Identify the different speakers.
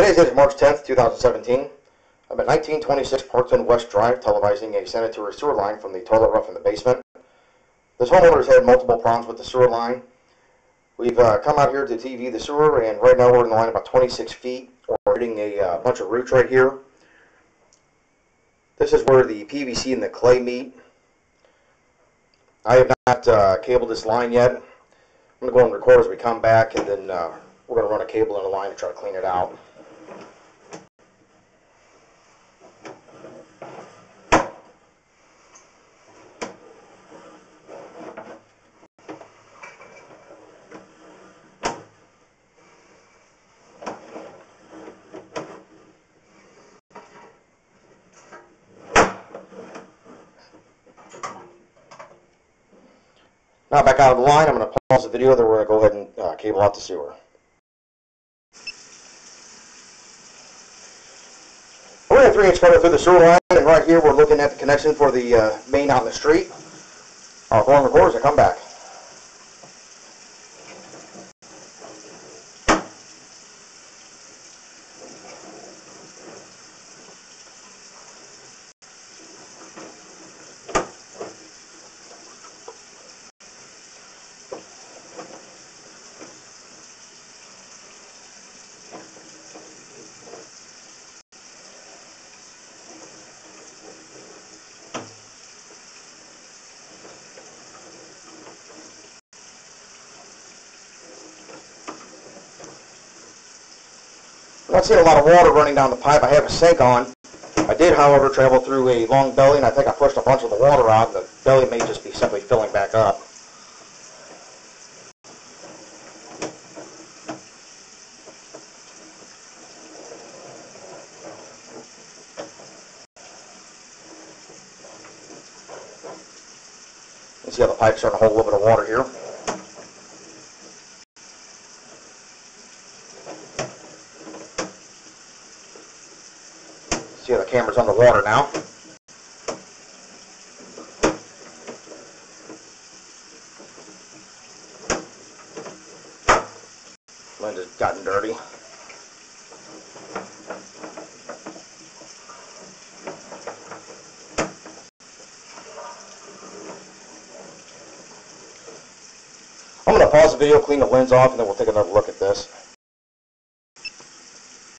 Speaker 1: Today's date is March 10th, 2017. I'm at 1926 Parkton West Drive televising a sanitary sewer line from the toilet rough in the basement. This homeowner has had multiple problems with the sewer line. We've uh, come out here to TV the sewer, and right now we're in the line about 26 feet. We're hitting a uh, bunch of roots right here. This is where the PVC and the clay meet. I have not uh, cabled this line yet. I'm going to go and record as we come back, and then uh, we're going to run a cable in the line to try to clean it out. Now back out of the line, I'm going to pause the video, then we're going to go ahead and uh, cable out the sewer. We're in a 3 inch cutter through the sewer line, and right here we're looking at the connection for the uh, main out in the street. I'll go as I come back. I'm not seeing a lot of water running down the pipe. I have a sink on. I did, however, travel through a long belly, and I think I pushed a bunch of the water out. The belly may just be simply filling back up. You see how the pipe's starting to hold a little bit of water here. See how the camera's underwater now. Linda's gotten dirty. I'm going to pause the video, clean the lens off, and then we'll take another look at this.